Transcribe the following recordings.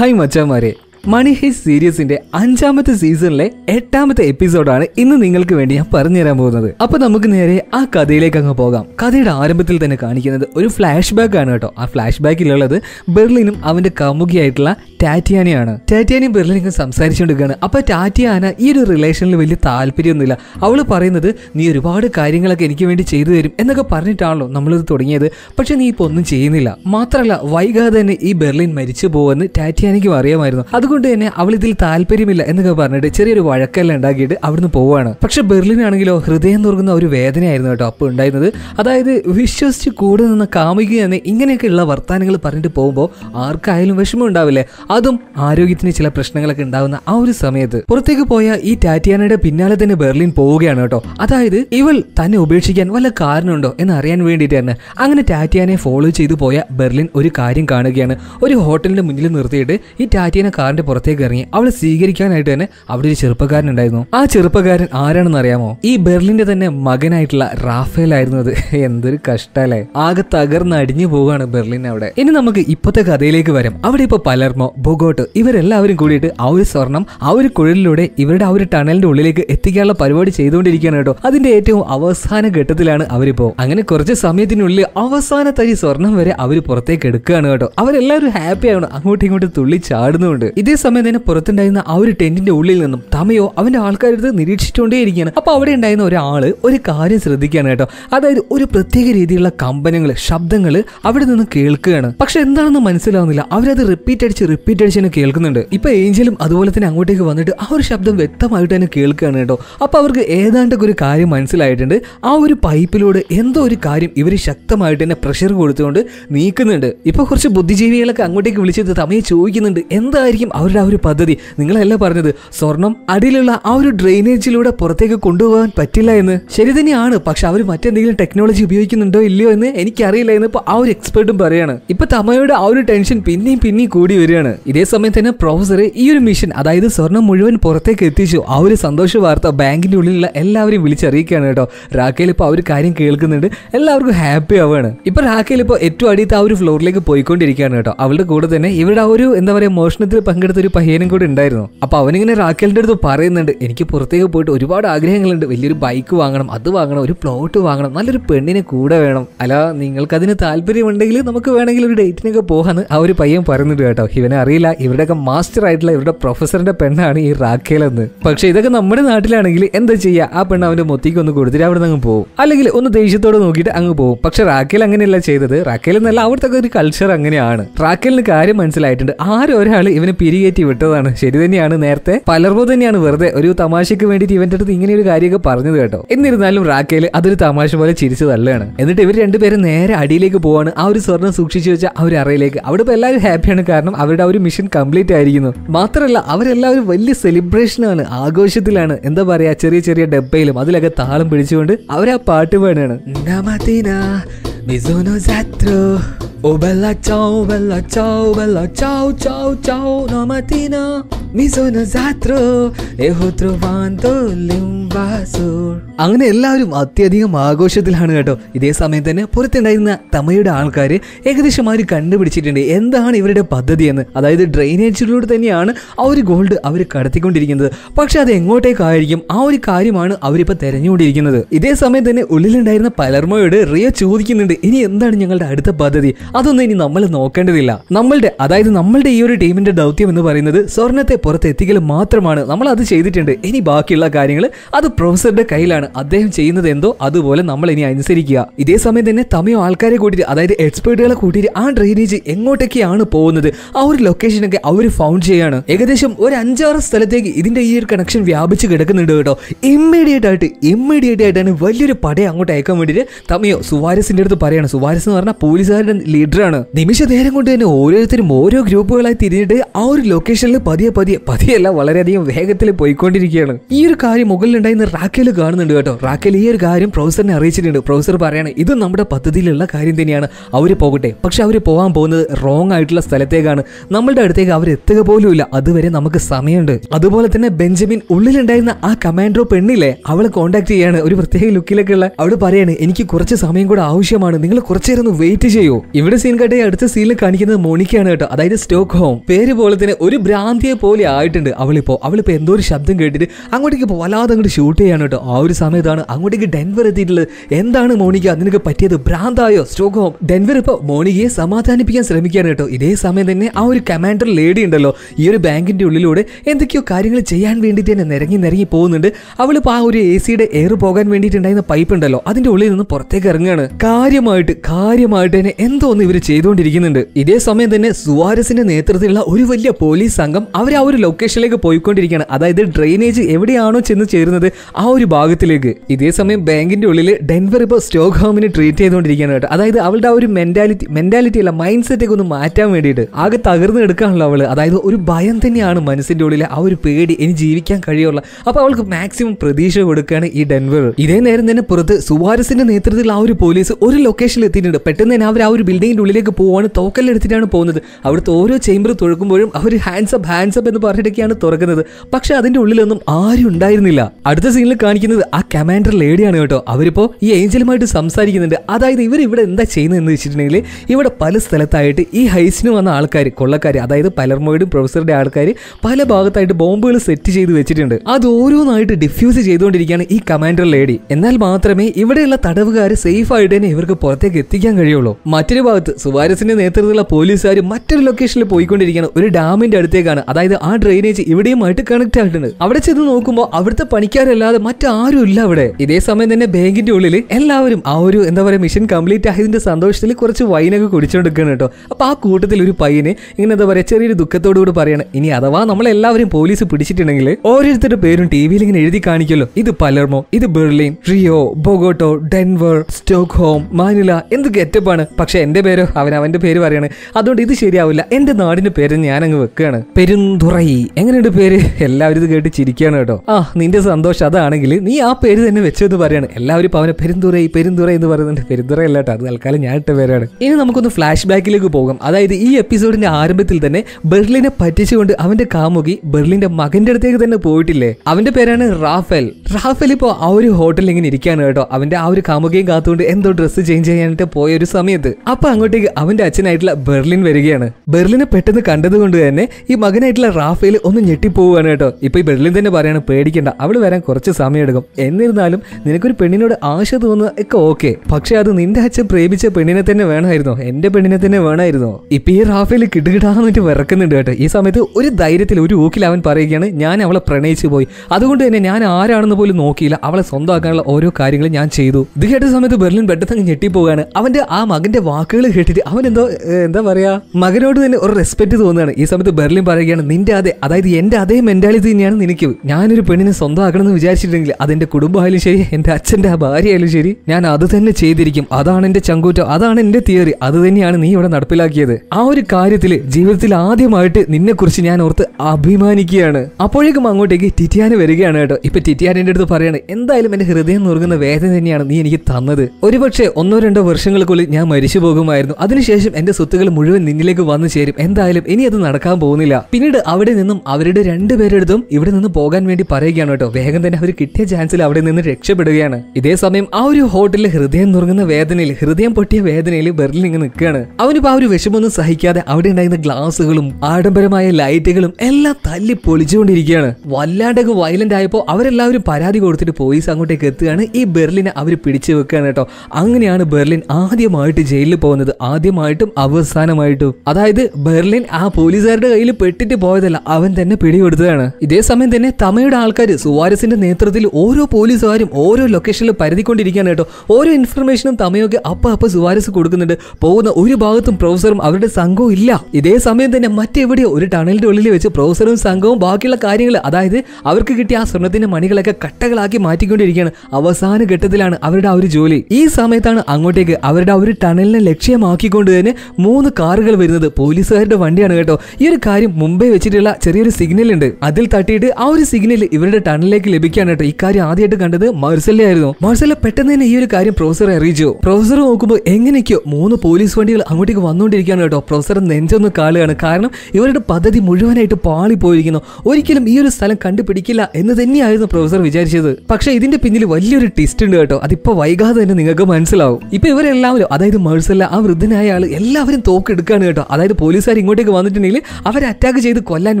はい、まちゃまれ。മണി his സീരീസിന്റെ അഞ്ചാമത്തെ സീസണിലെ എട്ടാമത്തെ എപ്പിസോഡാണ് ഇന്ന് നിങ്ങൾക്ക് വേണ്ടി ഞാൻ പറഞ്ഞുതരാൻ പോകുന്നത്. അപ്പൊ നമുക്ക് നേരെ ആ കഥയിലേക്ക് അങ്ങ് പോകാം. കഥയുടെ ആരംഭത്തിൽ തന്നെ കാണിക്കുന്നത് ഒരു ഫ്ലാഷ് ബാക്ക് ആണ് കേട്ടോ. ആ ഫ്ലാഷ് ബാക്കിലുള്ളത് ബെർലിനും അവന്റെ കാമുകിയായിട്ടുള്ള ടാറ്റിയാനയാണ്. ടാറ്റിയാനയും ബെർലിനും സംസാരിച്ചുകൊണ്ടിരിക്കുകയാണ്. അപ്പൊ ടാറ്റിയാന ഈ ഒരു റിലേഷനിൽ വലിയ താല്പര്യമൊന്നുമില്ല. അവൾ പറയുന്നത് നീ ഒരുപാട് കാര്യങ്ങളൊക്കെ എനിക്ക് വേണ്ടി ചെയ്തു തരും എന്നൊക്കെ പറഞ്ഞിട്ടാണല്ലോ നമ്മളിത് തുടങ്ങിയത്. പക്ഷെ നീ ഇപ്പൊ ഒന്നും ചെയ്യുന്നില്ല. മാത്രമല്ല വൈകാതെ തന്നെ ഈ ബെർലിൻ മരിച്ചു പോകുമെന്ന് ടാറ്റിയാനയ്ക്കും അറിയാമായിരുന്നു. അതുകൊണ്ട് തന്നെ അവൾ ഇതിൽ താല്പര്യമില്ല എന്നൊക്കെ പറഞ്ഞിട്ട് ചെറിയൊരു വഴക്കെല്ലാം ഉണ്ടാക്കിയിട്ട് അവിടുന്ന് പോവാണ്. പക്ഷെ ബെർലിൻ ആണെങ്കിലോ ഹൃദയം തുറക്കുന്ന ഒരു വേദനയായിരുന്നു കേട്ടോ അപ്പോൾ ഉണ്ടായിരുന്നത്. അതായത് വിശ്വസിച്ച് കൂടെ നിന്ന് കാമിക്കുക തന്നെ ഇങ്ങനെയൊക്കെയുള്ള വർത്തമാനങ്ങൾ പറഞ്ഞിട്ട് പോകുമ്പോൾ ആർക്കായാലും വിഷമം ഉണ്ടാവില്ലേ? അതും ആരോഗ്യത്തിന് ചില പ്രശ്നങ്ങളൊക്കെ ഉണ്ടാകുന്ന ആ ഒരു സമയത്ത്. പുറത്തേക്ക് പോയ ഈ ടാറ്റിയാനയുടെ പിന്നാലെ തന്നെ ബെർലിൻ പോവുകയാണ് കേട്ടോ. അതായത് ഇവൾ തന്നെ ഉപേക്ഷിക്കാൻ വല്ല കാരണമുണ്ടോ എന്ന് അറിയാൻ വേണ്ടിയിട്ട് തന്നെ അങ്ങനെ ടാറ്റിയാനെ ഫോളോ ചെയ്തു പോയ ബെർലിൻ ഒരു കാര്യം കാണുകയാണ്. ഒരു ഹോട്ടലിന്റെ മുന്നിൽ നിർത്തിയിട്ട് ഈ ടാറ്റിയാന കാറിന്റെ പുറത്തേക്ക് ഇറങ്ങി അവളെ സ്വീകരിക്കാനായിട്ട് തന്നെ അവിടെ ഒരു ചെറുപ്പക്കാരൻ ഉണ്ടായിരുന്നു. ആ ചെറുപ്പക്കാരൻ ആരാണെന്ന് അറിയാമോ? ഈ ബെർലിന്റെ തന്നെ മകനായിട്ടുള്ള റാഫേൽ ആയിരുന്നു അത്. എന്തൊരു കഷ്ടല്ലേ? ആകെ തകർന്ന് അടിഞ്ഞു പോവുകയാണ് ബെർലിൻ അവിടെ. ഇനി നമുക്ക് ഇപ്പോഴത്തെ കഥയിലേക്ക് വരാം. അവിടെ ഇപ്പൊ പലർമോ ബൊഗോട്ട് ഇവരെല്ലാവരും കൂടിയിട്ട് ആ ഒരു സ്വർണം ആ ഒരു കുഴലിലൂടെ ഇവരുടെ ആ ഒരു ടണലിന്റെ ഉള്ളിലേക്ക് എത്തിക്കാനുള്ള പരിപാടി ചെയ്തുകൊണ്ടിരിക്കുകയാണ് കേട്ടോ. അതിന്റെ ഏറ്റവും അവസാന ഘട്ടത്തിലാണ് അവരിപ്പോ. അങ്ങനെ കുറച്ച് സമയത്തിനുള്ളിൽ അവസാന തരി സ്വർണം വരെ അവർ പുറത്തേക്ക് എടുക്കുകയാണ് കേട്ടോ. അവരെല്ലാവരും ഹാപ്പി ആവണം അങ്ങോട്ടും ഇങ്ങോട്ടും തുള്ളി ചാടുന്നുണ്ട് ഇതേ സമയം തന്നെ പുറത്തുണ്ടായിരുന്ന ആ ഒരു ടെന്റിന്റെ ഉള്ളിൽ നിന്നും തമയോ അവന്റെ ആൾക്കാരെടുത്ത് നിരീക്ഷിച്ചുകൊണ്ടേയിരിക്കുകയാണ്. അപ്പൊ അവിടെ ഉണ്ടായിരുന്ന ഒരാൾ ഒരു കാര്യം ശ്രദ്ധിക്കുകയാണ് കേട്ടോ. അതായത് ഒരു പ്രത്യേക രീതിയിലുള്ള കമ്പനങ്ങൾ ശബ്ദങ്ങൾ അവിടെ നിന്ന് കേൾക്കുകയാണ്. പക്ഷെ എന്താണെന്ന് മനസ്സിലാവുന്നില്ല. അവരത് റിപ്പീറ്റ് അടിച്ച് റിപ്പീറ്റ് അടിച്ച് തന്നെ കേൾക്കുന്നുണ്ട്. ഇപ്പൊ ഏഞ്ചലും അതുപോലെ തന്നെ അങ്ങോട്ടേക്ക് വന്നിട്ട് ആ ഒരു ശബ്ദം വ്യക്തമായിട്ട് തന്നെ കേൾക്കുകയാണ് കേട്ടോ. അപ്പൊ അവർക്ക് ഏതാണ്ടൊക്കെ ഒരു കാര്യം മനസ്സിലായിട്ടുണ്ട്. ആ ഒരു പൈപ്പിലൂടെ എന്തോ ഒരു കാര്യം ഇവർ ശക്തമായിട്ട് തന്നെ പ്രഷർ കൊടുത്തുകൊണ്ട് നീക്കുന്നുണ്ട്. ഇപ്പൊ കുറച്ച് ബുദ്ധിജീവികളൊക്കെ അങ്ങോട്ടേക്ക് വിളിച്ചത് തമയെ ചോദിക്കുന്നുണ്ട്. എന്തായിരിക്കും അവരുടെ ആ ഒരു പദ്ധതി. നിങ്ങളല്ല പറഞ്ഞത്? സ്വർണം അടിയിലുള്ള ആ ഒരു ഡ്രെയിനേജിലൂടെ പുറത്തേക്ക് കൊണ്ടുപോകാൻ പറ്റില്ല എന്ന്. ശരി തന്നെയാണ്. പക്ഷെ അവർ മറ്റെന്തെങ്കിലും ടെക്നോളജി ഉപയോഗിക്കുന്നുണ്ടോ ഇല്ലയോ എന്ന് എനിക്കറിയില്ല എന്ന് ഇപ്പൊ ആ ഒരു എക്സ്പെർട്ടും പറയാണ്. ഇപ്പൊ തമയുടെ ആ ഒരു ടെൻഷൻ പിന്നെയും പിന്നെയും കൂടി വരികയാണ്. ഇതേ സമയം തന്നെ പ്രൊഫസർ ഈ ഒരു മിഷൻ അതായത് സ്വർണം മുഴുവൻ പുറത്തേക്ക് എത്തിച്ചു. ആ ഒരു സന്തോഷ വാർത്ത ബാങ്കിന്റെ ഉള്ളിലുള്ള എല്ലാവരെയും വിളിച്ചറിയിക്കുകയാണ് കേട്ടോ. റാക്കേൽ ഇപ്പൊ ആ ഒരു കാര്യം കേൾക്കുന്നുണ്ട്. എല്ലാവർക്കും ഹാപ്പി ആവാണ് ഇപ്പൊ റാക്കേൽ ഇപ്പൊ ഏറ്റവും അടിയത്തെ ആ ഒരു ഫ്ലോറിലേക്ക് പോയിക്കൊണ്ടിരിക്കുകയാണ് കേട്ടോ. അവളുടെ കൂടെ തന്നെ ഇവരുടെ ആ ഒരു എന്താ പറയുക മോഷണത്തിൽ പങ്കെടുത്ത ഒരു പയ്യനും കൂടെ ഉണ്ടായിരുന്നു. അപ്പൊ അവനിങ്ങനെ റാക്കേലിന്റെ അടുത്ത് പറയുന്നുണ്ട് എനിക്ക് പുറത്തേക്ക് പോയിട്ട് ഒരുപാട് ആഗ്രഹങ്ങളുണ്ട്. വലിയൊരു ബൈക്ക് വാങ്ങണം അത് വാങ്ങണം ഒരു പ്ലോട്ട് വാങ്ങണം നല്ലൊരു പെണ്ണിനെ കൂടെ വേണം. അല്ല നിങ്ങൾക്ക് അതിന് താല്പര്യമുണ്ടെങ്കിൽ നമുക്ക് വേണമെങ്കിൽ ഒരു ഡേറ്റിനൊക്കെ പോകാന്ന് ആ ഒരു പയ്യൻ പറയുന്നുണ്ട് കേട്ടോ. ഇവനെ അറിയില്ല ഇവരുടെയൊക്കെ മാസ്റ്റർ ആയിട്ടുള്ള ഇവരുടെ പ്രൊഫസറിന്റെ പെണ്ണാണ് ഈ റാക്കേൽ എന്ന്. പക്ഷെ ഇതൊക്കെ നമ്മുടെ നാട്ടിലാണെങ്കിൽ എന്താ ചെയ്യുക ആ പെണ്ണ് അവന്റെ മൊത്തിക്ക് ഒന്ന് കൊടുത്തിട്ട് അവിടെ അങ്ങ് പോകും അല്ലെങ്കിൽ ഒന്ന് ദേഷ്യത്തോടെ നോക്കിയിട്ട് അങ്ങ് പോകും പക്ഷെ റാക്കേൽ അങ്ങനെയല്ല ചെയ്തത്. റാക്കേൽ എന്നല്ല അവിടുത്തെ ഒരു കൾച്ചർ അങ്ങനെയാണ്. റാക്കേലിന് കാര്യം മനസ്സിലായിട്ടുണ്ട്. ആരും ഒരാൾ ഇവനെ പിരികേറ്റി വിട്ടതാണ് ശരി തന്നെയാണ് നേരത്തെ. പലർക്കും തന്നെയാണ് വെറുതെ ഒരു തമാശയ്ക്ക് വേണ്ടിയിട്ട് ഇവന്റെ അടുത്ത് ഇങ്ങനെ ഒരു കാര്യമൊക്കെ പറഞ്ഞത് കേട്ടോ. എന്നിരുന്നാലും റാക്കേൽ അതൊരു തമാശ പോലെ ചിരിച്ചു തള്ളുകയാണ് എന്നിട്ട് ഇവർ രണ്ടുപേരും നേരെ അടിയിലേക്ക് പോവാണ്. ആ ഒരു സ്വർണം സൂക്ഷിച്ചു വെച്ച ആ ഒരു അറയിലേക്ക്. അവിടെ ഇപ്പൊ എല്ലാവരും ഹാപ്പിയാണ്. കാരണം അവരുടെ ആ ഒരു മിഷൻ കംപ്ലീറ്റ് ആയിരിക്കുന്നു. മാത്രമല്ല അവരെല്ലാവരും വലിയ സെലിബ്രേഷനാണ് ആഘോഷത്തിലാണ്. എന്താ പറയാ? ചെറിയ ചെറിയ ഡബ്ബയിലും അതിലൊക്കെ താളം പിടിച്ചുകൊണ്ട് അവർ ആ പാട്ട് പാടുകയാണ്. "Namatina, Mizuno Zatro, Oh bella ciao, bella ciao, bella ciao, ciao, ciao, Namatina, Mizuno Zatro, E ho trovato l'invasor. അങ്ങനെ എല്ലാവരും അത്യധികം ആഘോഷത്തിലാണ് കേട്ടോ. ഇതേ സമയം തന്നെ പുറത്തുണ്ടായിരുന്ന തമയുടെ ആൾക്കാർ ഏകദേശം അവർ കണ്ടുപിടിച്ചിട്ടുണ്ട് എന്താണ് ഇവരുടെ പദ്ധതി എന്ന്. അതായത് ഡ്രെയിനേജിലൂടെ തന്നെയാണ് ആ ഒരു ഗോൾഡ് അവർ കടത്തിക്കൊണ്ടിരിക്കുന്നത്. പക്ഷെ അത് എങ്ങോട്ടേക്കായിരിക്കും? ആ ഒരു കാര്യമാണ് അവരിപ്പോൾ തിരഞ്ഞുകൊണ്ടിരിക്കുന്നത്. ഇതേ സമയം തന്നെ ഉള്ളിലുണ്ടായിരുന്ന പലർമോയോട് റിയ ചോദിക്കുന്നുണ്ട് ഇനി എന്താണ് ഞങ്ങളുടെ അടുത്ത പദ്ധതി? അതൊന്നും ഇനി നമ്മൾ നോക്കേണ്ടതില്ല. നമ്മളുടെ അതായത് നമ്മളുടെ ഈ ഒരു ടീമിന്റെ ദൗത്യം എന്ന് പറയുന്നത് സ്വർണത്തെ പുറത്തെത്തിക്കൽ മാത്രമാണ്. നമ്മൾ അത് ചെയ്തിട്ടുണ്ട്. ഇനി ബാക്കിയുള്ള കാര്യങ്ങൾ അത് പ്രൊഫസറുടെ കയ്യിലാണ്. അദ്ദേഹം ചെയ്യുന്നത് എന്തോ അതുപോലെ നമ്മൾ ഇനി അനുസരിക്കുക. ഇതേ സമയം തന്നെ തമിഴ് ആൾക്കാരെ കൂട്ടിയിട്ട് അതായത് എക്സ്പേർട്ടുകളെ കൂട്ടിയിട്ട് ആ ഡ്രെയിനേജ് എങ്ങോട്ടൊക്കെയാണ് പോകുന്നത്? ആ ഒരു ലൊക്കേഷനൊക്കെ അവർ ഫൗണ്ട് ചെയ്യാണ്. ഏകദേശം ഒരു അഞ്ചാറ് സ്ഥലത്തേക്ക് ഇതിന്റെ ഈ ഒരു കണക്ഷൻ വ്യാപിച്ച് കിടക്കുന്നുണ്ട് കേട്ടോ. ഇമ്മീഡിയറ്റ് ആയിട്ട് ഇമ്മീഡിയറ്റ് ആയിട്ടാണ് വലിയൊരു പടയെ അങ്ങോട്ട് അയക്കാൻ വേണ്ടിയിട്ട് തമിയോ സുവാരസിന്റെ അടുത്ത് പറയാണ്. സുവാരസ് എന്ന് പറഞ്ഞാൽ പോലീസുകാരുടെ ലീഡറാണ് നിമിഷ നേരം കൊണ്ട് തന്നെ ഓരോരുത്തരും ഓരോ ഗ്രൂപ്പുകളായി തിരിഞ്ഞിട്ട് ആ ഒരു ലൊക്കേഷനിൽ പതിയെ പതിയെ പതിയല്ല വളരെയധികം വേഗത്തിൽ പോയിക്കൊണ്ടിരിക്കുകയാണ്. ഈ ഒരു കാര്യം മുകളിൽ മുകളിലുണ്ടായിരുന്ന റാക്കേൽ കാണുന്നുണ്ട് കേട്ടോ. റാക്കേൽ ഈ ഒരു കാര്യം പ്രൊഫസറിനെ അറിയിച്ചിട്ടുണ്ട്. പ്രൊഫസർ പറയാണ് ഇത് നമ്മുടെ പദ്ധതിയിലുള്ള കാര്യം തന്നെയാണ്. അവർ പോകട്ടെ. പക്ഷെ അവർ പോകാൻ പോകുന്നത് റോങ് ആയിട്ടുള്ള സ്ഥലത്തേക്കാണ്. നമ്മളുടെ അടുത്തേക്ക് അവർ എത്തുക പോലുമില്ല അതുവരെ നമുക്ക് സമയമുണ്ട്. അതുപോലെ തന്നെ ബെഞ്ചമിൻ ഉള്ളിലുണ്ടായിരുന്ന ആ കമാൻഡോ പെണ്ണില്ലേ അവളെ കോൺടാക്ട് ചെയ്യാണ്. ഒരു പ്രത്യേക ലുക്കിലൊക്കെ ഉള്ള അവൾ പറയാണ് എനിക്ക് കുറച്ച് സമയം കൂടെ ആവശ്യമാണ്. നിങ്ങൾ കുറച്ചേരെന്ന് വെയിറ്റ് ചെയ്യൂ. ഇവിടെ ഇവിടെ സീൻ കട്ടെ അടുത്ത സീനിൽ കാണിക്കുന്നത് മോണിക്കയാണ് കേട്ടോ. അതായത് സ്റ്റോക്ക് ഹോം പേര് പോലെ തന്നെ ഒരു ഭ്രാന്തിയെ പോലെ ആയിട്ടുണ്ട്. അവളിപ്പോ അവളിപ്പോ എന്തോ ഒരു ശബ്ദം കേട്ടിട്ട് അങ്ങോട്ടേക്ക് പോ- വല്ലാതെ അങ്ങോട്ട് ഷൂട്ട് ചെയ്യാണ് കേട്ടോ. ആ ഒരു സമയത്താണ് അങ്ങോട്ടേക്ക് ഡെൻവർ എത്തിയിട്ടുള്ളത്. എന്താണ് മോണിക്ക? നിനക്ക് പറ്റിയത് ഭ്രാന്തായോ സ്റ്റോക്ക് ഹോം ഡെൻവർ ഇപ്പോ മോണിക്കയെ സമാധാനിപ്പിക്കാൻ ശ്രമിക്കുകയാണ് കേട്ടോ. ഇതേ സമയം തന്നെ ആ ഒരു കമാൻഡർ ലേഡി ഉണ്ടല്ലോ. ഈ ഒരു ബാങ്കിന്റെ ഉള്ളിലൂടെ എന്തൊക്കെയോ കാര്യങ്ങൾ ചെയ്യാൻ വേണ്ടിയിട്ട് തന്നെ നിരങ്ങി നിരങ്ങി പോകുന്നുണ്ട്. അവളിപ്പോ ആ ഒരു എ സിയുടെ എയർ പോകാൻ വേണ്ടിയിട്ടുണ്ടായിരുന്ന പൈപ്പ് ഉണ്ടല്ലോ. അതിന്റെ ഉള്ളിൽ നിന്ന് പുറത്തേക്ക് ഇറങ്ങുകയാണ്. കാര്യമായിട്ട് കാര്യമായിട്ട് തന്നെ എന്തോ ഒന്ന് ഇവർ ചെയ്തുകൊണ്ടിരിക്കുന്നുണ്ട്. ഇതേ സമയം തന്നെ സുവാരസിന്റെ നേതൃത്വത്തിലുള്ള ഒരു വലിയ പോലീസ് സംഘം അവർ ആ ഒരു ലൊക്കേഷനിലേക്ക് പോയിക്കൊണ്ടിരിക്കുകയാണ്. അതായത് ഡ്രെയിനേജ് എവിടെയാണോ ചെന്ന് ചേരുന്നത് ആ ഒരു ഭാഗത്തിലേക്ക്. ഇതേ സമയം ബാങ്കിന്റെ ഉള്ളിൽ ഡെൻവർ ഇപ്പോൾ സ്റ്റോക്ക് ഹോമിനെ ട്രീറ്റ് ചെയ്തുകൊണ്ടിരിക്കുകയാണ് കേട്ടോ. അതായത് അവളുടെ ആ ഒരു മെന്റാലിറ്റി മെന്റാലിറ്റി അല്ല മൈൻഡ് സെറ്റൊക്കെ ഒന്ന് മാറ്റാൻ വേണ്ടിയിട്ട് ആകെ തകർന്നു എടുക്കാണല്ലോ അവൾ. അതായത് ഒരു ഭയം തന്നെയാണ് മനസ്സിന്റെ ഉള്ളിൽ ആ ഒരു പേടി ഇനി ജീവിക്കാൻ കഴിയുള്ള. അപ്പൊ അവൾക്ക് മാക്സിമം പ്രതീക്ഷ കൊടുക്കുകയാണ് ഈ ഡെൻവർ. ഇതേ നേരം തന്നെ പുറത്ത് സുവാരസിന്റെ നേതൃത്വത്തിൽ ആ ഒരു പോലീസ് ഒരു ലൊക്കേഷനിൽ എത്തിയിട്ടുണ്ട്. പെട്ടെന്ന് തന്നെ അവർ ആ ഒരു ബിൽഡിങ്ങിന്റെ ഉള്ളിലേക്ക് പോവാണ് തോക്കല്ലെടുത്തിട്ടാണ് പോകുന്നത്. അവിടുത്തെ ഓരോ ചേംബർ തുറക്കുമ്പോഴും അവർ ഹാൻഡ്സ് അപ്പ് എന്ന് പറഞ്ഞിട്ടൊക്കെയാണ് തുറക്കുന്നത്. പക്ഷേ അതിന്റെ ഉള്ളിലൊന്നും ആരും ഉണ്ടായിരുന്നില്ല. അടുത്ത സീനിൽ കാണിക്കുന്നത് ആ കമാൻഡർ ലേഡിയാണ് കേട്ടോ. അവരിപ്പോൾ ഈ ഏഞ്ചലുമായിട്ട് സംസാരിക്കുന്നുണ്ട്. അതായത് ഇവർ ഇവിടെ എന്താ ചെയ്യുന്നതെന്ന് വെച്ചിട്ടുണ്ടെങ്കിൽ ഇവിടെ പല സ്ഥലത്തായിട്ട് ഈ ഹൈസിന് വന്ന ആൾക്കാർ കൊള്ളക്കാർ അതായത് പലർമോയിഡും പ്രൊഫസറുടെ ആൾക്കാർ പല ഭാഗത്തായിട്ട് ബോംബുകൾ സെറ്റ് ചെയ്ത് വെച്ചിട്ടുണ്ട്. അത് ഓരോന്നായിട്ട് ഡിഫ്യൂസ് ചെയ്തുകൊണ്ടിരിക്കുകയാണ് ഈ കമാൻഡർ ലേഡി എന്നാൽ മാത്രമേ ഇവിടെയുള്ള തടവുകാർ സേഫ് ആയിട്ട് തന്നെ ഇവർക്ക് പുറത്തേക്ക് എത്തിക്കാൻ കഴിയുള്ളൂ. മറ്റൊരു ഭാഗത്ത് സുവാരസിന്റെ നേതൃത്വത്തിലുള്ള പോലീസുകാർ മറ്റൊരു ലൊക്കേഷനിൽ പോയിക്കൊണ്ടിരിക്കുകയാണ്. ഒരു ഡാമിന്റെ അടുത്തേക്കാണ്. അതായത് ആ ഡ്രെയിനേജ് ഇവിടെയുമായിട്ട് കണക്ട് ആയിട്ടുണ്ട്. അവിടെ ചെന്ന് നോക്കുമ്പോൾ അവിടുത്തെ പണിക്കാരല്ലാതെ മറ്റാരും ഇല്ല അവിടെ. ഇതേ സമയം തന്നെ ബാങ്കിന്റെ ഉള്ളിൽ എല്ലാവരും ആ ഒരു എന്താ പറയുക മിഷൻ കംപ്ലീറ്റ് ആയതിന്റെ സന്തോഷത്തിൽ കുറച്ച് വൈനൊക്കെ കുടിച്ചുകൊണ്ടിരിക്കുകയാണ് കേട്ടോ. അപ്പോൾ ആ കൂട്ടത്തിൽ ഒരു പയ്യന് ഇങ്ങനെ എന്താ പറയുക ചെറിയൊരു ദുഃഖത്തോടു കൂടി പറയാണ് ഇനി അഥവാ നമ്മളെല്ലാവരും പോലീസ് പിടിച്ചിട്ടുണ്ടെങ്കിൽ ഓരോരുത്തരുടെ പേരും ടി വിയിൽ ഇങ്ങനെ എഴുതി കാണിക്കല്ലോ ഇത് പലർമോ? ഇത് Berlin Rio Bogota Denver Stockholm Manila എന്ത് ഗെറ്റപ്പാണ്? പക്ഷെ എന്റെ പേരോ അവൻ അവന്റെ പേര് പറയാണ്. അതുകൊണ്ട് ഇത് ശരിയാവില്ല. എന്റെ നാടിന്റെ പേര് ഞാൻ അങ്ങ് വെക്കുകയാണ്. പെരുന്തുറൈ എങ്ങനെയുണ്ട് പേര്? എല്ലാവരും ഇത് കേട്ട് ചിരിക്കുകയാണ് കേട്ടോ. ആ നിന്റെ സന്തോഷം അതാണെങ്കിൽ നീ ആ പേര് തന്നെ വെച്ചെന്ന് പറയാണ്. എല്ലാവരും അവനെ പെരുന്തുറൈ പെരുന്തുറൈ എന്ന് പറയുന്നുണ്ട്. പെരുന്തുറ അല്ല കേട്ടോ അത് തൽക്കാലം ഞാൻ ഇട്ട പേരാണ്. ഇനി നമുക്കൊന്ന് ഫ്ലാഷ് ബാക്കിലേക്ക് പോകാം. അതായത് ഈ എപ്പിസോഡിന്റെ ആരംഭത്തിൽ തന്നെ ബെർലിനെ പറ്റിച്ചുകൊണ്ട് അവന്റെ കാമുകി ബെർലിന്റെ മകന്റെ അടുത്തേക്ക് തന്നെ പോയിട്ടില്ലേ? അവന്റെ പേരാണ് റാഫേൽ. റാഫേൽ ഇപ്പോ ആ ഒരു ഹോട്ടലിൽ ഇങ്ങനെ ഇരിക്കുകയാണ് കേട്ടോ. അവന്റെ ആ ഒരു കാമുകയും കാത്തുകൊണ്ട് എന്തോ ഡ്രസ്സ് ചേഞ്ച് ചെയ്യാനായിട്ട് പോയ ഒരു സമയത്ത്. അപ്പൊ അങ്ങോട്ടേക്ക് അവന്റെ അച്ഛനായിട്ടുള്ള ബെർലിൻ വരികയാണ്. ബെർലിനെ പെട്ടെന്ന് കണ്ടതുകൊണ്ട് തന്നെ ഈ മകനായിട്ടുള്ള റാഫേൽ ഒന്ന് ഞെട്ടിപ്പോവുകയാണ് കേട്ടോ. ഇപ്പൊ ഈ ബെർലിൻ തന്നെ പറയാണ് പേടിക്കണ്ട അവൾ വരാൻ കുറച്ച് സമയം എടുക്കും എന്നിരുന്നാലും നിനക്കൊരു പെണ്ണിനോട് ആശ തോന്നുക ഒക്കെ ഓക്കെ. പക്ഷെ അത് നിന്റെ അച്ഛൻ പ്രേമിച്ച പെണ്ണിനെ തന്നെ വേണമായിരുന്നോ. എന്റെ പെണ്ണിനെ തന്നെ വേണമായിരുന്നോ. ഇപ്പൊ ഈ റാഫേൽ കിടുകിടാന്നിട്ട് വിറക്കുന്നുണ്ട് കേട്ടോ. ഈ സമയത്ത് ഒരു ധൈര്യത്തിൽ ഒരു ഊക്കിൽ അവൻ പറയുകയാണ് ഞാൻ അവളെ പ്രണയിച്ചു പോയി. അതുകൊണ്ട് തന്നെ ഞാൻ ആരാണെന്ന് പോലും നോക്കിയില്ല. അവളെ സ്വന്തമാക്കാനുള്ള ഓരോ കാര്യങ്ങളും ഞാൻ ചെയ്തു. ഇത് കേട്ട സമയത്ത് ബെർലിൻ പെട്ടെന്ന് ഞെട്ടിപ്പോവാണ് അവന്റെ ആ മകന്റെ വാക്കുകൾ കേട്ടിട്ട് അവൻ എന്തോ എന്താ പറയാ മകനോട് തന്നെ ഒരു റെസ്പെക്ട് തോന്നുകയാണ്. ഈ സമയത്ത് ബെർലിൻ പറയുകയാണ് നിന്റെ അതെ അതായത് എന്റെ അതേ മെന്റാലിറ്റി തന്നെയാണ് നിനക്ക്. ഞാനൊരു പെണ്ണിനെ സ്വന്തമാക്കണം എന്ന് വിചാരിച്ചിട്ടുണ്ടെങ്കിൽ അതെന്റെ കുടുംബമായാലും ശരി എന്റെ അച്ഛന്റെ ആ ഭാര്യയായാലും ശരി ഞാൻ അത് തന്നെ ചെയ്തിരിക്കും. അതാണ് എന്റെ ചങ്കൂറ്റം അതാണ് എന്റെ തിയറി. അത് തന്നെയാണ് നീ ഇവിടെ നടപ്പിലാക്കിയത്. ആ ഒരു കാര്യത്തിൽ ജീവിതത്തിൽ ആദ്യമായിട്ട് നിന്നെ കുറിച്ച് ഞാൻ ഓർത്ത് അഭിമാനിക്കുകയാണ്. അപ്പോഴേക്കും അങ്ങോട്ടേക്ക് ടിറ്റിയാന് വരികയാണ് കേട്ടോ. ഇപ്പൊ ടിറ്റിയാനിന്റെ അടുത്ത് പറയാണ് എന്തായാലും എന്റെ ഹൃദയം നുറുങ്ങുന്ന വേദന തന്നെയാണ് നീ എനിക്ക് തന്നത്. ഒരുപക്ഷെ ഒന്നോ രണ്ടോ വർഷങ്ങൾക്കുള്ളിൽ ഞാൻ മരിച്ചു പോകുമായിരുന്നു അതിനുശേഷം എന്റെ സ്വത്തുകൾ മുഴുവൻ നിന്നിലേക്ക് വന്നു ചേരും. എന്തായാലും ഇനി അത് നടക്കാൻ പോകുന്നില്ല. പിന്നീട് അവിടെ നിന്നും അവരുടെ രണ്ടുപേരെടുത്തും ഇവിടെ നിന്ന് പോകാൻ വേണ്ടി പറയുകയാണ് കേട്ടോ. വേഗം തന്നെ അവർ കിട്ടിയ ചാൻസിൽ അവിടെ നിന്ന് രക്ഷപ്പെടുകയാണ്. ഇതേ സമയം ആ ഒരു ഹോട്ടലിൽ ഹൃദയം നുറുങ്ങുന്ന വേദനയിൽ ഹൃദയം പൊട്ടിയ വേദനയിൽ ബെർലിൻ ഇങ്ങനെ നിൽക്കുകയാണ്. അവനിപ്പോ ആ ഒരു വിഷമൊന്നും സഹിക്കാതെ അവിടെ ഉണ്ടായിരുന്ന ഗ്ലാസുകളും ആഡംബരമായ ലൈറ്റുകളും എല്ലാം തല്ലി പൊളിച്ചുകൊണ്ടിരിക്കുകയാണ്. വല്ലാണ്ടൊക്കെ വയലന്റ് ആയപ്പോൾ അവരെല്ലാവരും പരാതി കൊടുത്തിട്ട് പോലീസ് അങ്ങോട്ടേക്ക് എത്തുകയാണ്. ഈ ബെർലിനെ അവർ പിടിച്ചു വെക്കുകയാണ് കേട്ടോ. അങ്ങനെയാണ് ബെർലിൻ ആദ്യമായിട്ട് ജയിലിൽ പോകുന്നത്. ആദ്യമായിട്ടും അവസാനമായിട്ടും. അതായത് ബെർലിൻ ആ പോലീസുകാരുടെ കയ്യിൽ പെട്ടിട്ട് പോയതല്ല അവൻ തന്നെ പിടികൊടുത്തതാണ്. ഇതേ സമയം തന്നെ തമയുടെ ആൾക്കാർ സുവാരസിന്റെ നേതൃത്വത്തിൽ ഓരോ പോലീസുകാരും ഓരോ ലൊക്കേഷനിൽ പരതിക്കൊണ്ടിരിക്കുകയാണ് കേട്ടോ. ഓരോ ഇൻഫർമേഷനും തമയൊക്കെ അപ്പ അപ്പ സുവാരസ് കൊടുക്കുന്നുണ്ട്. പോകുന്ന ഒരു ഭാഗത്തും പ്രൊഫസറും അവരുടെ സംഘവും ഇല്ല. ഇതേ സമയം തന്നെ മറ്റെവിടെയോ ഒരു ടണലിന്റെ ഉള്ളിൽ വെച്ച് പ്രൊഫസറും സംഘവും ബാക്കിയുള്ള കാര്യങ്ങൾ അതായത് അവർക്ക് കിട്ടിയ ആ സ്വർണത്തിന്റെ മണികളൊക്കെ കട്ടകളാക്കി മാറ്റിക്കൊണ്ടിരിക്കുകയാണ്. അവസാന ഘട്ടത്തിലാണ് അവരുടെ ആ ഒരു ജോലി. ഈ സമയത്താണ് അങ്ങോട്ടേക്ക് അവരുടെ ആ ഒരു ടണലിനെ ലക്ഷ്യമാക്കിക്കൊണ്ട് തന്നെ മൂന്ന് കാറുകൾ വരുന്നത് പോലീസുകാരുടെ വണ്ടിയാണ് കേട്ടോ. ഈ ഒരു കാര്യം മുംബൈ വെച്ചിട്ടുള്ള ചെറിയൊരു സിഗ്നൽ ഉണ്ട്. അതിൽ തട്ടിയിട്ട് ആ ഒരു സിഗ്നൽ ഇവരുടെ ടണലിലേക്ക് ലഭിക്കാണ് കേട്ടോ. ഇക്കാര്യം ആദ്യമായിട്ട് കണ്ടത് മർസലെ ആയിരുന്നു. മർസല പെട്ടെന്ന് തന്നെ ഈ ഒരു കാര്യം പ്രൊഫസറെ അറിയിച്ചു. പ്രൊഫസർ നോക്കുമ്പോൾ എങ്ങനെയൊക്കെയോ മൂന്ന് പോലീസ് വണ്ടികൾ അങ്ങോട്ടേക്ക് വന്നുകൊണ്ടിരിക്കുകയാണ് കേട്ടോ. പ്രൊഫസർ നെഞ്ചൊന്ന് കാളുകയാണ്. കാരണം ഇവരുടെ പദ്ധതി മുഴുവനായിട്ട് പാളി പോയിരിക്കുന്നു ഒരിക്കലും ഈ ഒരു സ്ഥലം കണ്ടുപിടിക്കില്ല എന്ന് തന്നെയായിരുന്നു പ്രൊഫസർ വിചാരിച്ചത്. പക്ഷേ ഇതിന്റെ പിന്നിൽ വലിയൊരു ട്വിസ്റ്റ് ഉണ്ട് കേട്ടോ. അതിപ്പോ വൈകാതെ തന്നെ നിങ്ങൾക്ക് മനസ്സിലാവും. ഇപ്പൊ ഇവരെല്ലാവരും അതായത് മേഴ്സല്ല ആ വൃദ്ധനായ ആൾ എല്ലാവരും തോക്കെടുക്കാണ് കേട്ടോ. അതായത് പോലീസുകാർ ഇങ്ങോട്ടേക്ക് വന്നിട്ടുണ്ടെങ്കിൽ അവരെ അറ്റാക്ക് ചെയ്ത് കൊല്ലാൻ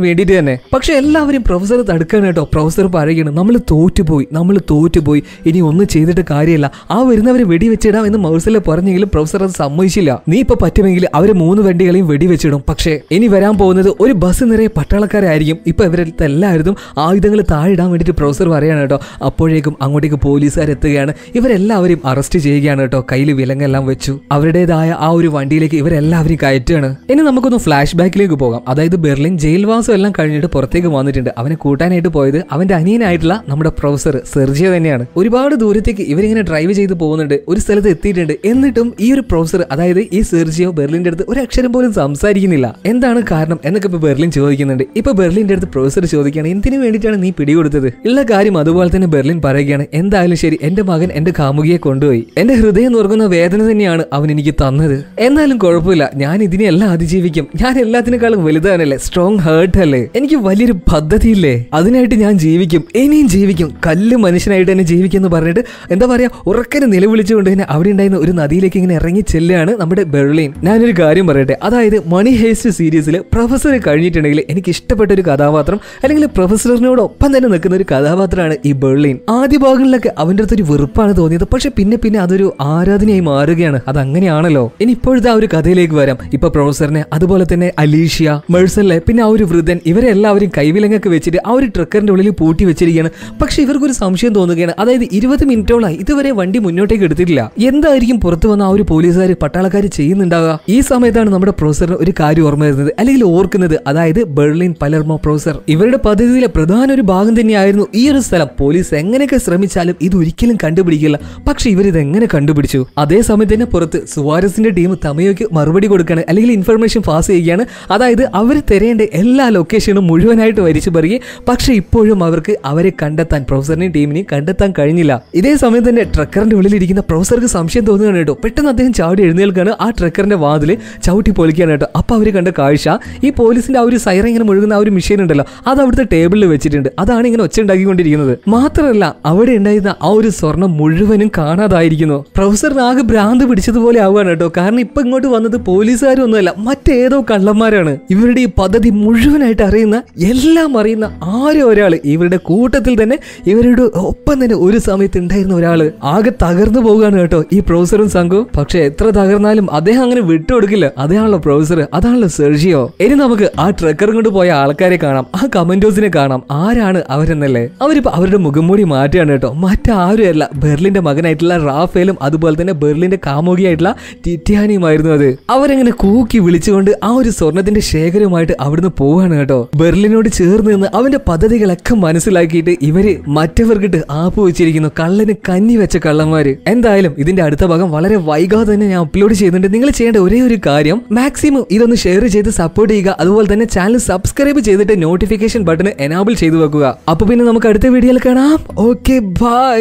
വേണ്ടിയിട്ട് തന്നെ. പക്ഷെ എല്ലാവരും പ്രൊഫസർ തടുക്കാണ് കേട്ടോ. പ്രൊഫസർ പറയുകയാണ് നമ്മൾ തോറ്റുപോയി നമ്മൾ തോറ്റുപോയി. ഇനി ഒന്നും ചെയ്തിട്ട് കാര്യമില്ല. ആ വരുന്നവരെ വെടിവെച്ചിടാം എന്ന് മൗസല പറഞ്ഞെങ്കിലും പ്രൊഫസർ അത് സമ്മതിച്ചില്ല. നീ ഇപ്പൊ പറ്റുമെങ്കിൽ അവർ മൂന്ന് വണ്ടികളെയും വെടിവെച്ചിടും. പക്ഷേ ഇനി വരാൻ പോകുന്നത് ഒരു ബസ് നിറയെ പട്ടാളക്കാരായിരിക്കും. ഇപ്പൊ ഇവരടുത്ത് എല്ലാവരും ആയുധങ്ങൾ താഴെയിടാൻ വേണ്ടിയിട്ട് പ്രൊഫസർ പറയാണ് കേട്ടോ. അപ്പോഴേക്കും അങ്ങോട്ടേക്ക് പോലീസുകാർ എത്തുകയാണ് ഇവരെല്ലാവരും അറസ്റ്റ് ചെയ്യുകയാണ് കേട്ടോ. കയ്യിൽ വിലങ്ങെല്ലാം വെച്ചു. അവരുടേതായ ആ ഒരു വണ്ടിയിലേക്ക് ഇവരെല്ലാവരും കയറ്റുകയാണ്. ഇനി നമുക്കൊന്ന് ഫ്ലാഷ് ബാക്കിലേക്ക് പോകാം. അതായത് ബെർലിൻ ജയിൽവാസം എല്ലാം കഴിഞ്ഞിട്ട് പുറത്തേക്ക് വന്നിട്ടുണ്ട്. അവനെ കൂട്ടാനായിട്ട് പോയത് അവന്റെ അനിയനായിട്ടുള്ള നമ്മുടെ പ്രൊഫസർ സെർജിയോ തന്നെയാണ്. ഒരുപാട് ദൂരത്തേക്ക് ഇവരിങ്ങനെ ഡ്രൈവ് ചെയ്ത് പോകുന്നുണ്ട്. ഒരു സ്ഥലത്ത് എത്തിയിട്ടുണ്ട്. എന്നിട്ടും ഈ ഒരു പ്രൊഫസർ അതായത് ഈ സെർജിയോ ബെർലിന്റെ അടുത്ത് ഒരു അക്ഷരം പോലും സംസാരിക്കുന്നില്ല. എന്താണ് കാരണം എന്നൊക്കെ ഇപ്പൊ ബെർലിൻ ചോദിക്കുന്നുണ്ട്. ഇപ്പൊ ബെർലിന്റെ അടുത്ത് പ്രൊഫസർ ചോദിക്കുകയാണ് എന്തിനു വേണ്ടിയിട്ടാണ് നീ പിടികൊടുത്തത്? ഉള്ള കാര്യം അതുപോലെ തന്നെ ബെർലിൻ പറയുകയാണ് എന്തായാലും ശരി എന്റെ മകൻ എന്റെ കാമുകിയെ കൊണ്ടുപോയി. എന്റെ ഹൃദയം നുറങ്ങുന്ന വേദന തന്നെയാണ് അവൻ എനിക്ക് തന്നത് എന്നാലും കുഴപ്പമില്ല. ഞാൻ ഇതിനെല്ലാം അതിജീവിക്കും. ഞാൻ എല്ലാത്തിനേക്കാളും വലുതാണല്ലേ? സ്ട്രോങ് ഹേർട്ട് അല്ലേ? എനിക്ക് വലിയൊരു പദ്ധതിയില്ലേ? അതിനായിട്ട് ഞാൻ ജീവിക്കും. ഇനിയും ജീവിക്കും. കല്ല് മനുഷ്യനായിട്ട് തന്നെ ജീവിക്കും എന്ന് പറഞ്ഞിട്ട് എന്താ പറയാ? ഉറക്കനെ നിലവിളിച്ചുകൊണ്ട് തന്നെ അവിടെ ഉണ്ടായിരുന്ന ഒരു നദിയിലേക്ക് ഇങ്ങനെ ഇറങ്ങി ചെല്ലുകയാണ് നമ്മുടെ ബെർലിൻ ഞാനൊരു കാര്യം പറയട്ടെ. അതായത് മണി ഹേസ്റ്റ് സീരീസിൽ പ്രൊഫസർ കഴിഞ്ഞിട്ടുണ്ടെങ്കിൽ എനിക്ക് ഇഷ്ടപ്പെട്ട ഒരു കഥാപാത്രം അല്ലെങ്കിൽ പ്രൊഫസറിനോടൊപ്പം തന്നെ നിൽക്കുന്ന ഒരു കഥാപാത്രമാണ് ഈ ബെർലിൻ ആദ്യ ഭാഗങ്ങളിലൊക്കെ അവന്റെ അടുത്തൊരു വെറുപ്പാണ് തോന്നിയത്. പക്ഷെ പിന്നെ പിന്നെ അതൊരു ആരാധനയായി മാറുകയാണ്. അത് അങ്ങനെയാണല്ലോ ഇനി ഇപ്പോഴത്തെ ആ ഒരു കഥയിലേക്ക് വരാം. ഇപ്പൊ പ്രൊഫസറിനെ അതുപോലെ തന്നെ അലീഷ്യ മെഴ്സലെ പിന്നെ ആ ഒരു വൃദ്ധൻ ഇവരെ എല്ലാവരും കൈവിലങ്ങൊക്കെ വെച്ചിട്ട് ആ ഒരു ട്രക്കറിന്റെ ഉള്ളിൽ പൂട്ടി വെച്ചിരിക്കുകയാണ്. പക്ഷെ ഇവർക്കൊരു സംശയം തോന്നുകയാണ്. അതായത് ഇരുപത് മിനിറ്റോളായി ഇതുവരെ വണ്ടി മുന്നോട്ടേക്ക് എടുത്തിട്ടില്ല. എന്തായിരിക്കും പുറത്തു വന്ന ആ ഒരു പോലീസുകാർ പട്ടാളക്കാർ ചെയ്യുന്നുണ്ടാവുക? ഈ സമയത്താണ് നമ്മുടെ പ്രൊഫസറിന് ഒരു കാര്യം ഓർമ്മ വരുന്നത്. അല്ലെങ്കിൽ ഓർക്കുന്നത് അതായത് ബെർലിൻ പലർമോ പ്രൊഫസർ. ഇവരുടെ പദ്ധതിയിലെ പ്രധാന ഒരു ഭാഗം തന്നെയായിരുന്നു ഈ ഒരു സ്ഥലം. പോലീസ് എങ്ങനെയൊക്കെ ശ്രമിച്ചാലും ഇത് ഒരിക്കലും കണ്ടുപിടിക്കില്ല. പക്ഷെ ഇവരിത് എങ്ങനെ കണ്ടുപിടിച്ചു? അതേ സമയത്ത് തന്നെ പുറത്ത് സുവാരസിന്റെ ടീം തമയോക്ക് മറുപടി കൊടുക്കുകയാണ്. അല്ലെങ്കിൽ ഇൻഫർമേഷൻ പാസ് ചെയ്യുകയാണ്. അതായത് അവർ തിരയേണ്ട എല്ലാ ലൊക്കേഷനും മുഴുവനായിട്ട് വരിച്ചു പറയുകയും പക്ഷേ ഇപ്പോഴും അവർക്ക് അവരെ കണ്ടെത്താൻ പ്രൊഫസറിനെയും ടീമിനെയും കണ്ടെത്താൻ കഴിഞ്ഞില്ല. ഇതേ സമയം തന്നെ ട്രക്കറിന്റെ ഉള്ളിലിരിക്കുന്ന പ്രൊഫസർക്ക് സംശയം തോന്നുകയാണ് കേട്ടോ. പെട്ടെന്ന് അദ്ദേഹം ചാടി എഴുന്നേൽക്കാണ് ആ ട്രക്കറിന്റെ വാതിൽ ചവിട്ടി പൊളിക്കുകയാണ് കേട്ടോ. അപ്പൊ അവർ കണ്ട കാഴ്ച ഈ പോലീസിന്റെ ആ ഒരു സൈറ ഇങ്ങനെ മുഴുകുന്ന ആ ഒരു മെഷീൻ ഉണ്ടല്ലോ. അത് അവിടുത്തെ ടേബിളിൽ വെച്ചിട്ടുണ്ട്. അതാണ് ഇങ്ങനെ ഒച്ച ഉണ്ടാക്കിക്കൊണ്ടിരിക്കുന്നത്. മാത്രമല്ല അവിടെ ഉണ്ടായിരുന്ന ആ ഒരു സ്വർണം മുഴുവനും കാണാതായിരിക്കുന്നു. പ്രൊഫസറിന് ആകെ ഭ്രാന്ത് പിടിച്ചതുപോലെ ആവുകയാണ് കേട്ടോ. കാരണം ഇപ്പൊ ഇങ്ങോട്ട് വന്നത് പോലീസുകാരും ഒന്നുമല്ല മറ്റേതോ കള്ളന്മാരാണ്. ഇവരുടെ ഈ പദ്ധതി മുഴുവനായിട്ട് അറിയുന്ന എല്ലാം അറിയുന്ന ആരും ഒരാൾ ഇവരുടെ കൂട്ടത്തിൽ തന്നെ ഇവരുടെ ഒപ്പം തന്നെ ഒരു സമയത്ത് ഉണ്ടായിരുന്ന ഒരാൾ. ആകെ തകർന്നു പോവുകയാണ് കേട്ടോ ഈ പ്രൊഫസറും സംഘവും. പക്ഷെ എത്ര തകർന്നാലും അദ്ദേഹം അങ്ങനെ വിട്ടുകൊടുക്കില്ല. അതാണല്ലോ പ്രൊഫസർ അതാണല്ലോ സെർജിയോ. ഇനി നമുക്ക് ആ ട്രക്കറും കൊണ്ട് പോയ ആൾക്കാരെ കാണാം. ആ കമന്റോസിനെ കാണാം. ആരാണ് അവരെന്നല്ലേ? അവരിപ്പോ അവരുടെ മുഖം മൂടി മാറ്റുകയാണ് കേട്ടോ. മറ്റാരും അല്ല ബെർലിന്റെ മകനായിട്ടുള്ള റാഫേലും അതുപോലെ തന്നെ ബെർലിന്റെ കാമുകിയായിട്ടുള്ള ടിറ്റാനിയുമായിരുന്നു അത്. അവരങ്ങനെ കൂക്കി വിളിച്ചുകൊണ്ട് ആ ഒരു സ്വർണത്തിന്റെ ശേഖരവുമായിട്ട് അവിടുന്ന് പോവാണ് കേട്ടോ. ബെർലിനോട് ചേർന്ന് നിന്ന് അവന്റെ പദ്ധതികളൊക്കെ മനസ്സിലാക്കിയിട്ട് ഇവർ മറ്റവർക്കിട്ട് ആപ്പ് വെച്ചിരിക്കുന്നു. കള്ളന് കന്നി വെച്ച കള്ളന്മാര്. എന്തായാലും ഇതിന്റെ അടുത്ത ഭാഗം വളരെ വൈകാതെ തന്നെ ഞാൻ അപ്ലോഡ് ചെയ്യുന്നുണ്ട്. നിങ്ങൾ ചെയ്യേണ്ട ഒരേ ഒരു കാര്യം മാക്സിമം ഇതൊന്ന് ഷെയർ ചെയ്ത് സപ്പോർട്ട് ചെയ്യുക. അതുപോലെ തന്നെ ചാനൽ സബ്സ്ക്രൈബ് ചെയ്തിട്ട് നോട്ടിഫിക്കേഷൻ ബട്ടൺ എനാബിൾ ചെയ്തു വെക്കുക. അപ്പൊ പിന്നെ നമുക്ക് അടുത്ത വീഡിയോയിൽ കാണാം. Okay bye